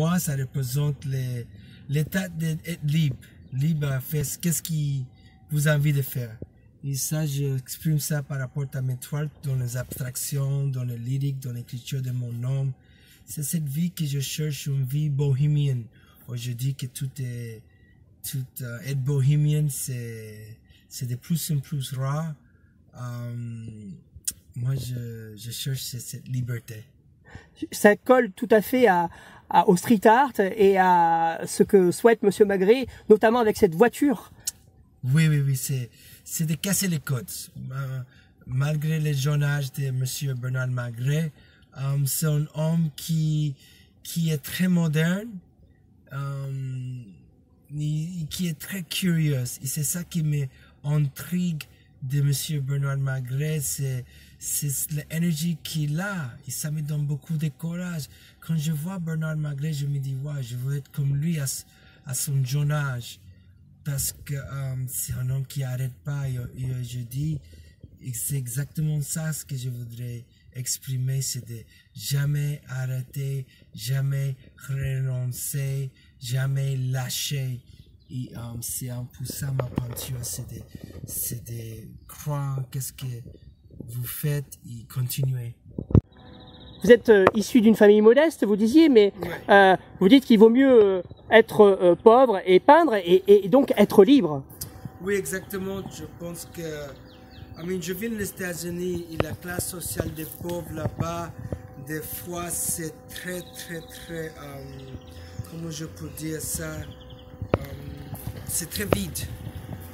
moi, ça représente l'état d'être libre. Libre à faire qu'est-ce qui vous a envie de faire. Et ça, j'exprime ça par rapport à mes toiles, dans les abstractions, dans les lyriques, dans l'écriture de mon nom. C'est cette vie que je cherche, une vie bohémienne. Aujourd'hui, que tout est, tout, euh, être bohémien, c'est, c'est de plus en plus rare. Euh, moi, je, je cherche cette liberté. Ça colle tout à fait à, au street art et à ce que souhaite Monsieur Magret, notamment avec cette voiture. Oui, oui, oui, c'est, c'est de casser les codes. Malgré le jeune âge de Monsieur Bernard Magret, euh, c'est un homme qui, qui est très moderne, euh, qui est très curieux. Et c'est ça qui m'intrigue de Monsieur Bernard Magret, c'est c'est l'énergie qu'il a et ça me donne beaucoup de courage. Quand je vois Bernard Magret, je me dis, ouais, je veux être comme lui à, son jeune âge. Parce que euh, c'est un homme qui n'arrête pas. Et, je dis c'est exactement ça ce que je voudrais exprimer c'est de jamais arrêter jamais renoncer jamais lâcher. Et euh, c'est un peu ça ma peinture c'est de, c'est de croire qu'est-ce que vous faites et continuer vous êtes euh, issu d'une famille modeste, vous disiez, mais euh, vous dites qu'il vaut mieux euh, être pauvre et peindre et, et, donc être libre. Oui, exactement. Je pense que, I mean, je viens des États-Unis et la classe sociale des pauvres là-bas, des fois, c'est très, très, très, um, comment je peux dire ça, c'est très vide.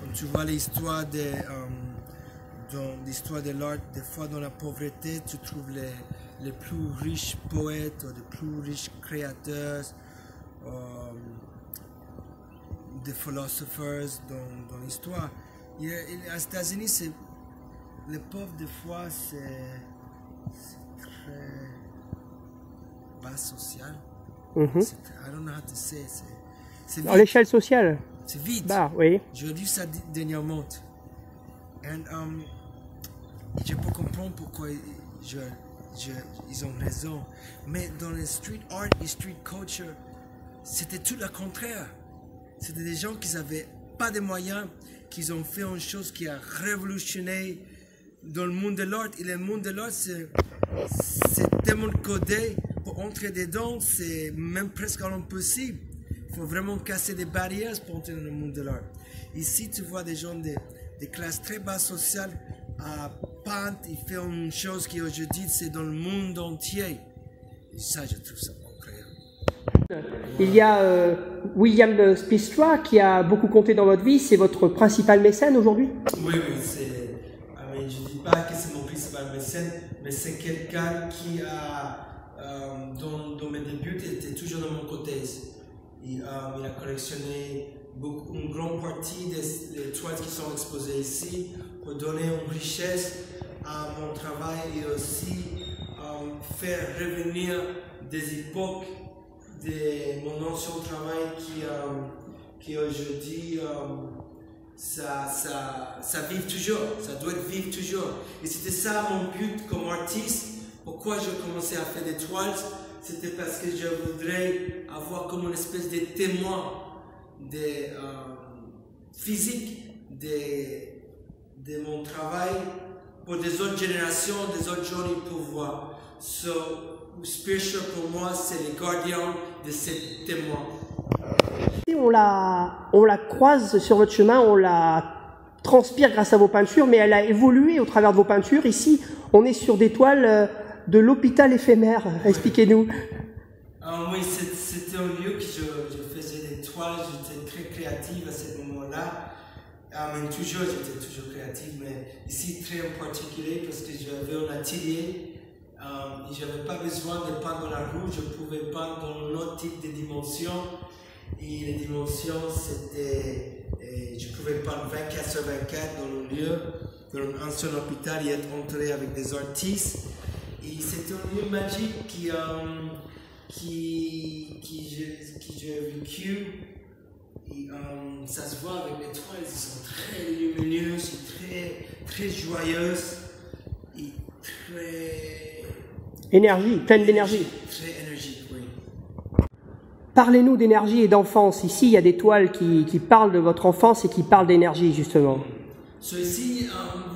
Quand tu vois l'histoire de, um, dans l'histoire de l'art, des fois dans la pauvreté, tu trouves les les plus riches poètes, les plus riches créateurs, euh, des philosophers dans, dans l'histoire. Aux États-Unis, c'est les pauvres des fois c'est très bas social. Mm -hmm. I don't know how to say. C'est à l'échelle sociale. C'est vide. Bah oui. J'ai lu ça dernièrement. Et um, je peux comprendre pourquoi ils ont raison. Mais dans le street art et street culture, c'était tout le contraire. C'était des gens qui n'avaient pas de moyens, qui ont fait une chose qui a révolutionné dans le monde de l'art. Et le monde de l'art, c'est tellement codé. Pour entrer dedans, c'est même presque impossible. Il faut vraiment casser des barrières pour entrer dans le monde de l'art. Ici, tu vois des gens de, de classes très basses sociales peindre il fait une chose qui aujourd'hui c'est dans le monde entier. Et ça, je trouve ça incroyable. Il y a euh, William Spistra qui a beaucoup compté dans votre vie. C'est votre principal mécène aujourd'hui? Oui, oui. C'est, je ne dis pas que c'est mon principal mécène, mais c'est quelqu'un qui a, euh, dans, dans, mes débuts, était toujours de mon côté. Il, euh, il a collectionné une grande partie des, toiles qui sont exposées ici pour donner une richesse à mon travail et aussi euh, faire revenir des époques de mon ancien travail qui, euh, qui aujourd'hui euh, ça, ça, ça vit toujours, ça doit vivre toujours. Et c'était ça mon but comme artiste. Pourquoi j'ai commencé à faire des toiles? C'était parce que je voudrais avoir comme une espèce de témoin de, euh, physique de, de mon travail pour des autres générations, des autres gens pour voir. So, spiritual pour moi, c'est le gardien de ces témoins. On la, on la croise sur votre chemin, on la transpire grâce à vos peintures, mais elle a évolué au travers de vos peintures. Ici, on est sur des toiles euh, de l'hôpital éphémère. Expliquez-nous. Ah oui, c'était un lieu que je, je faisais des toiles, créative à ce moment-là. Ah, toujours, j'étais toujours créative, mais ici très en particulier parce que j'avais un atelier euh, je n'avais pas besoin de peindre la rue, je pouvais peindre dans un autre type de dimension. Et les dimensions, c'était, je pouvais peindre 24 sur 24 dans le lieu, dans un ancien hôpital et être entré avec des artistes. Et c'était un lieu magique qui, euh, qui, qui j'ai vécu et, um, ça se voit avec les toiles, elles sont très lumineuses, très, très joyeuses et très. Énergie, pleine d'énergie. Très énergique, oui. Parlez-nous d'énergie et d'enfance. Ici, il y a des toiles qui, qui, parlent de votre enfance et qui parlent d'énergie, justement. So ici, um,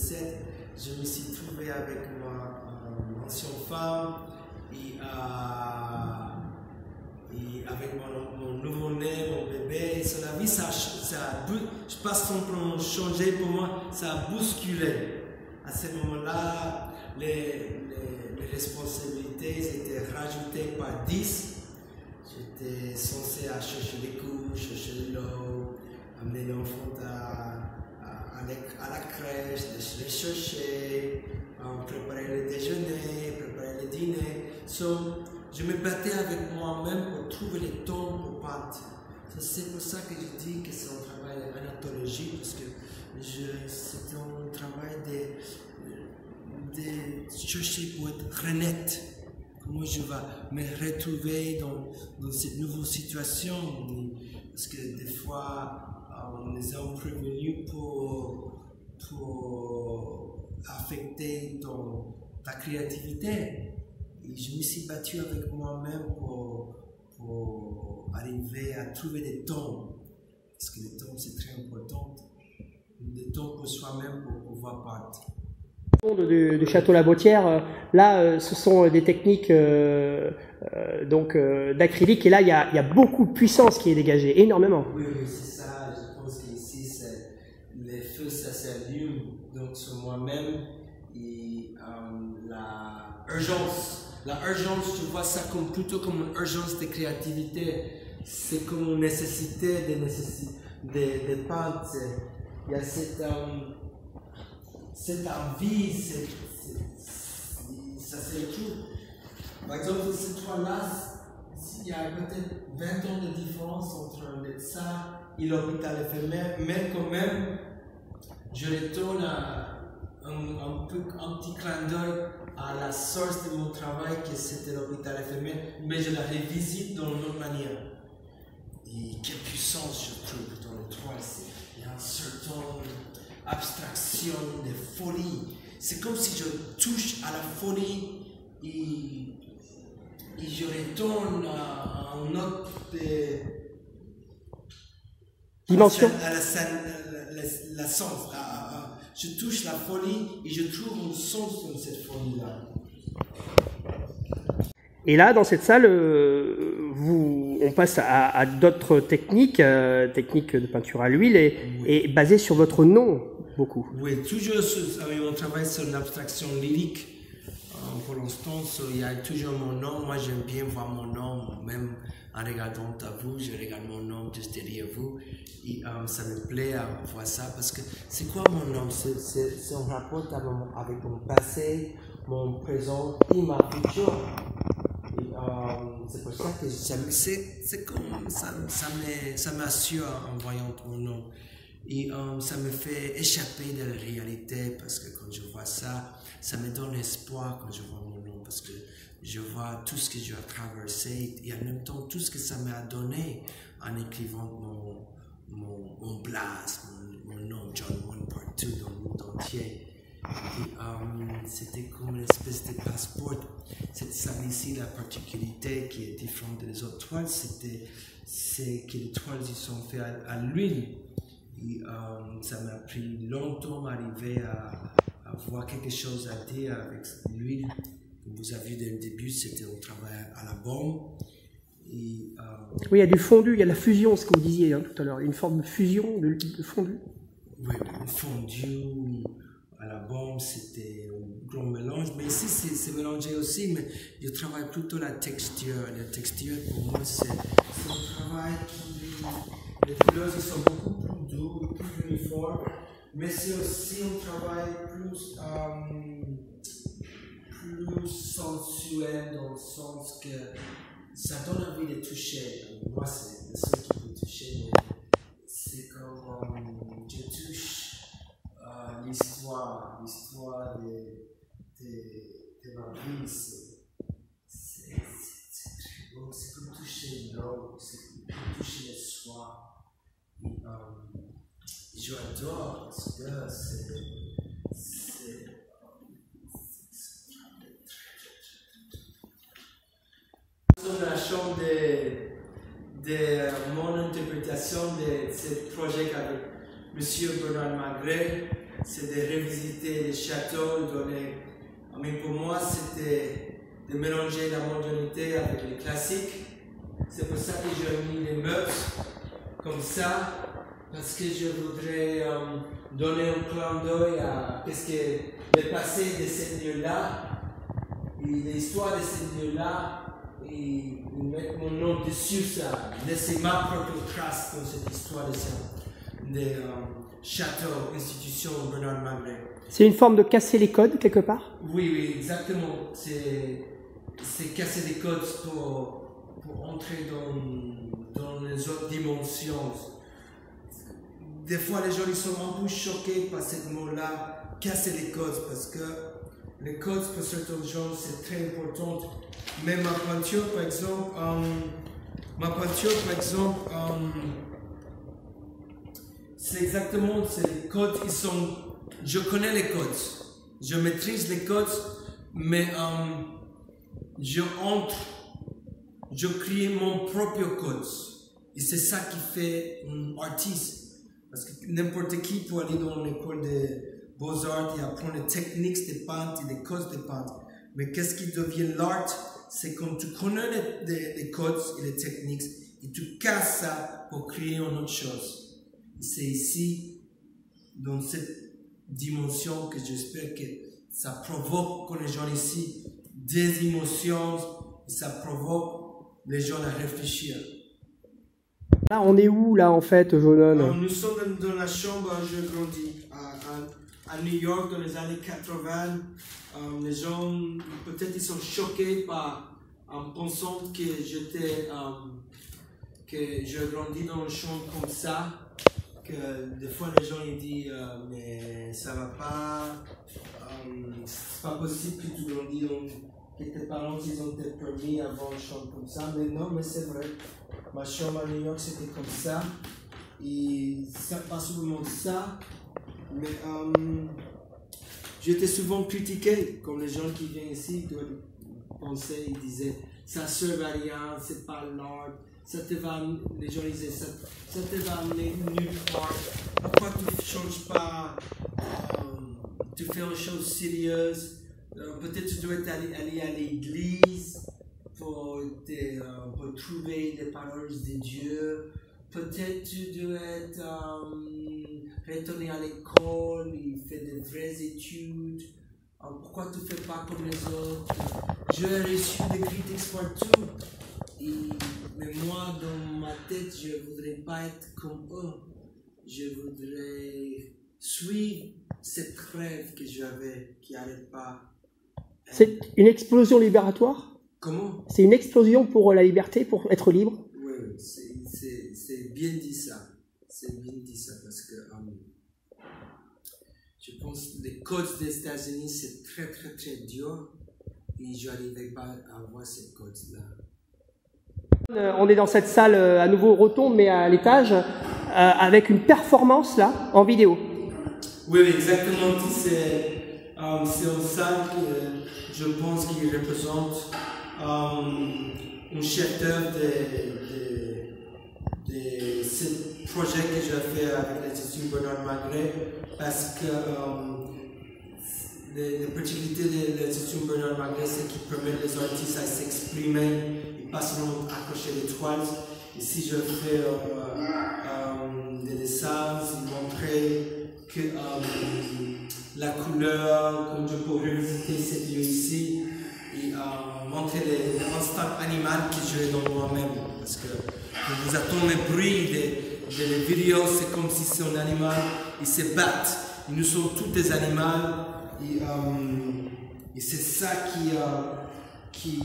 2007, je me suis trouvé avec ma euh, ancienne femme et, euh, et avec mon, nouveau-né, mon bébé. La vie, ça, ça je passe son changé pour moi, ça a bousculé. À ce moment-là, les responsabilités étaient rajoutées par 10. J'étais censé à chercher les couches, chercher l'eau, amener l'enfant à, à, la- crèche, les, les chercher, préparer le déjeuner, préparer le dîner. So, je me battais avec moi-même pour trouver le temps pour partir. C'est pour ça que je dis que c'est un travail anatologique, parce que c'est un travail de, de chercher pour être honnête. Comment je vais me retrouver dans, dans cette nouvelle situation. Parce que des fois, prévenus pour, pour affecter ton, ta créativité. Et je me suis battu avec moi-même pour, pour arriver à trouver des temps. Parce que les temps, c'est très important. Des temps pour soi-même pour pouvoir partir. de, de Château La Botière, euh, là, euh, ce sont des techniques euh, euh, donc euh, d'acrylique et là, il y a, il y a beaucoup de puissance qui est dégagée, énormément. Oui, c'est ça. Je pense qu'ici, c'est les feux, ça s'allume. Donc, sur moi-même, et euh, la urgence. La urgence, je vois ça comme, plutôt comme une urgence de créativité. C'est comme une nécessité de, nécessi- de, de peindre. C'est- Il y a cette, euh, envie, ça se retrouve. Par exemple, cette fois-là, il y a peut-être 20 ans de différence et l'hôpital éphémère, mais quand même, je retourne à un, petit clin d'œil à la source de mon travail, que c'était l'hôpital éphémère, mais je la revisite d'une autre manière. Et quelle puissance je trouve dans le toile. c'est- Il y a une certaine abstraction de folie. C'est comme si je touche à la folie et, et je retourne à, à un autre euh, Dimension. à la, scène- la, la- la sens. à- à- je touche la folie et je trouve un sens dans cette folie-là. Et là, dans cette salle, euh, vous, on passe à, à d'autres techniques, euh, techniques de peinture à l'huile et, et basées sur votre nom beaucoup. Oui, toujours sur- avec mon travail sur l'abstraction lyrique. Euh, pour l'instant, so, il y a toujours mon nom. Moi, j'aime bien voir mon nom, même en regardant à vous, je regarde mon nom juste derrière vous. Et euh, ça me plaît à voir ça parce que c'est quoi mon nom C'est un rapport avec mon passé, mon présent et ma future. Euh, c'est pour ça que j'aime- c'est comme ça, ça m'assure en voyant mon nom. Et euh, ça me fait échapper de la réalité parce que quand je vois ça, ça me donne espoir quand je vois mon nom parce que je vois tout ce que j'ai traversé et en même temps tout ce que ça m'a donné en écrivant mon, mon, mon blast, mon, mon nom, John One Part 2 dans le monde entier. Euh, c'était comme une espèce de passeport. C'est ça ici la particularité qui est différente des autres toiles, c'était c'est que les toiles ils sont faites à, à l'huile. Et euh, ça m'a pris longtemps d'arriver à, à voir quelque chose à dire avec l'huile. Vous avez vu dès le début, c'était un travail à la bombe. Et, euh, Oui, il y a du fondu, il y a la fusion, ce que vous disiez hein, tout à l'heure, une forme de fusion de, de fondu. Oui, le fondu à la bombe, c'était un grand mélange. Mais ici, c'est mélangé aussi, mais je travaille plutôt la texture. La texture, pour moi, c'est un travail qui... Les couleurs sont beaucoup plus doux, plus uniformes, mais c'est aussi un travail plus, euh, plus sensuel dans le sens que ça donne envie de toucher. Moi, c'est seul qui peut toucher, c'est comme euh, je touche euh, l'histoire, l'histoire de, de, de ma vie. C'est très beau, c'est comme toucher l'eau, c'est comme toucher le soir. Euh, j'adore parce que c'est- De, de mon interprétation de ce projet avec Monsieur Bernard Magret, c'est de revisiter les châteaux, donner. Mais pour moi, c'était de mélanger la modernité avec les classiques. C'est pour ça que j'ai mis les meubles comme ça, parce que je voudrais euh, donner un clin d'œil à ce que le passé de ces lieux-là, et l'histoire de ces lieux-là, et, et mettre mon nom dessus, ça, laisser ma propre trace dans cette histoire de ça, des euh, châteaux, institutions Bernard Magret. C'est une forme de casser les codes quelque part? Oui, oui, exactement. C'est, casser des codes pour, pour entrer dans, dans les autres dimensions. Des fois, les gens ils sont un peu choqués par ce mot-là, casser les codes, parce que les codes pour certains gens c'est très important. Mais ma peinture, par exemple, euh, ma peinture, par exemple, euh, c'est exactement les codes. Ils sont, je connais les codes, je maîtrise les codes, mais euh, je entre, je crée mon propre code. Et c'est ça qui fait un artiste. Parce que n'importe qui peut aller dans l'école de beaux-arts et apprendre les techniques de peintre et les codes de peintre. Mais qu'est-ce qui devient l'art? C'est quand tu connais les, les- codes et les techniques et tu casses ça pour créer une autre chose. C'est ici, dans cette dimension, que j'espère que ça provoque quand les gens ici des émotions et ça provoque les gens à réfléchir. Là, on est où là en fait, Jonon nous sommes dans, la chambre où je grandis, à New York dans les années 80. Euh, les gens, peut-être, ils sont choqués par, en pensant que j'étais, euh, que je grandis dans une chambre comme ça. Que des fois, les gens ils disent, euh, mais ça va pas, euh, c'est pas possible que tu grandis dans, que tes parents ils ont été permis avoir une chambre comme ça. Mais non, mais c'est vrai. Ma chambre à New York, c'était comme ça. Et c'est pas seulement ça, mais euh, j'étais souvent critiqué, comme les gens qui viennent ici penser, ils disaient, ça sert à rien, c'est pas l'art, ça te va, les gens disaient, ça, ça te va amener nulle part. Pourquoi tu ne changes pas, euh, tu fais une chose sérieuse, Euh, peut-être tu dois aller, à l'église euh, pour trouver les paroles de Dieu. Peut-être tu dois être, euh, retourner à l'école et faire de vraies études. Pourquoi tu ne fais pas comme les autres? J'ai reçu des critiques partout. Et, mais moi, dans ma tête, je ne voudrais pas être comme eux. Je voudrais suivre cette rêve que j'avais, qui n'arrête pas. C'est une explosion libératoire? Comment? C'est une explosion pour la liberté, pour être libre? Oui, c'est- bien dit ça. C'est bien dit ça parce que euh, je pense que les codes des États-Unis, c'est très, très, très dur. Et je n'arrivais pas à avoir ces codes-là. On est dans cette salle euh, à nouveau rotonde, mais à l'étage, euh, avec une performance là, en vidéo. Oui, exactement. C'est euh, une salle que je pense qui représente euh, un chef-d'œuvre de, de, ce projet que j'ai fait avec l'Institut Bernard Magret parce que euh, les particularités de l'Institut Bernard Magret, c'est qu'il permet les artistes à s'exprimer et pas seulement accrocher des toiles. Ici, je fais euh, des dessins, montrer que la couleur, comme je peux revisiter cette lieu ici, et euh, montrer l'instinct animal que j'ai dans moi-même. Parce que quand vous attendez le bruit des, des vidéos, c'est comme si c'est un animal, ils se battent. Nous sommes tous des animaux. Et, euh, c'est ça qui, euh, qui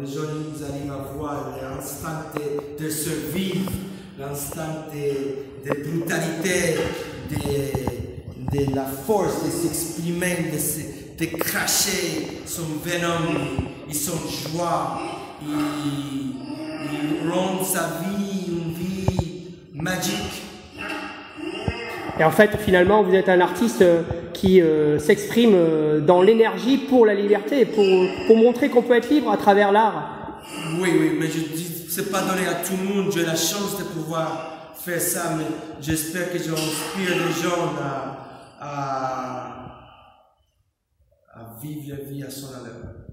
les gens ils arrivent à voir, l'instinct de, de survivre, l'instinct de, de brutalité, de, de la force de s'exprimer, de, de cracher son venom et son joie. Il, il rend sa vie une vie magique. Et en fait, finalement, vous êtes un artiste euh, qui euh, s'exprime euh, dans l'énergie pour la liberté, pour, pour montrer qu'on peut être libre à travers l'art. Oui, oui, mais je dis, c'est pas donné à tout le monde. J'ai la chance de pouvoir faire ça, mais j'espère que j'inspire les gens à, à, à vivre la vie à son allure.